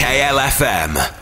KLFM.